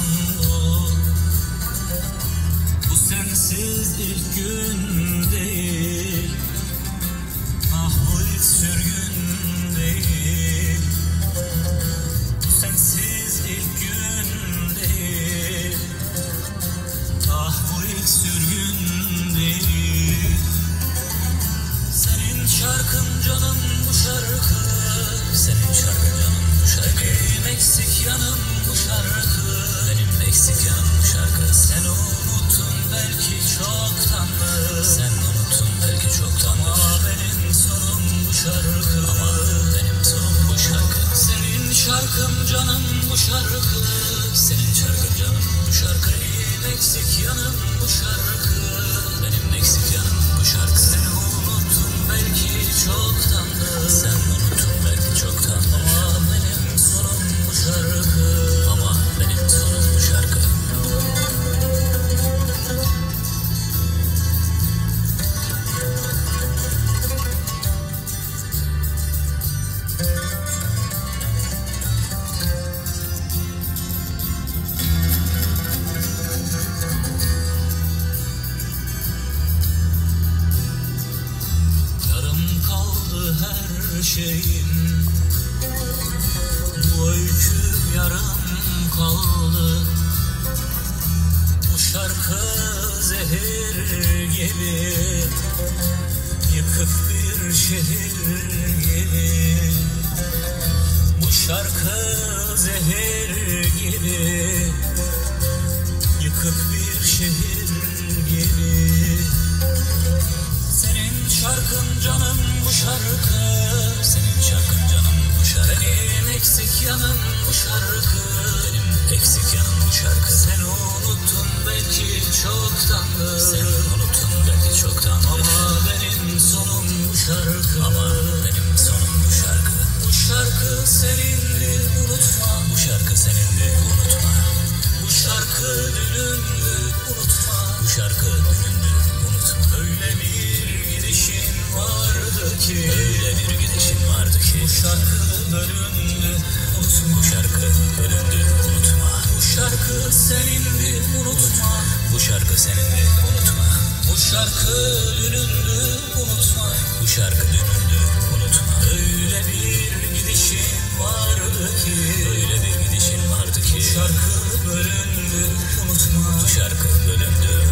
yağmur Bu sensiz ilk gün değil. Ah bu sensiz ilk gün değil. Ah bu Senin şarkın canım bu şarkı Senin şarkın canım canım bu şarkı. Senin şarkın canım bu şarkı. Eksik yanım bu şarkı şeyim Bu öykü yarım kaldı. Bu şarkı zehir gibi. Yıkık bir şehir gibi. Bu şarkı zehir gibi. Yıkık bir şehir yanım bu şarkı Benim eksik yanım bu şarkı. Sen unuttun belki çoktandır Sen unuttun belki çoktandır Ama benim sonum bu şarkı Ama benim sonum bu şarkı. Bu şarkı senindi unutma. Bu şarkı senindi unutma. Bu şarkı dünündü unutma. Bu şarkı dünündü unutma. Öyle bir gidişin vardı ki için vardı ki. Bu şarkı bölündü unutma. Bu şarkı bölündü unutma. Bu şarkı senindi unutma. Bu şarkı senindi unutma. Bu şarkı dönündü unutma. Bu şarkı dönündü unutma. Öyle bir gidişin vardı ki. Öyle bir gidişin vardı ki. Bu şarkı bölündü unutma. Bu şarkı bölündü